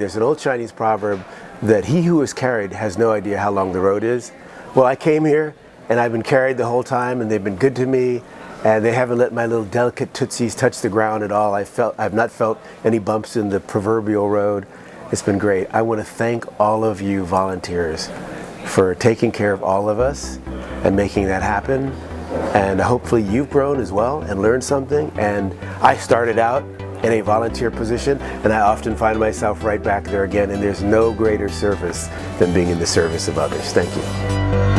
There's an old Chinese proverb that he who is carried has no idea how long the road is. Well, I came here and I've been carried the whole time and they've been good to me and they haven't let my little delicate tootsies touch the ground at all. I felt, I've not felt any bumps in the proverbial road. It's been great. I want to thank all of you volunteers for taking care of all of us and making that happen. And hopefully you've grown as well and learned something. And I started out in a volunteer position and I often find myself right back there again and there's no greater service than being in the service of others. Thank you.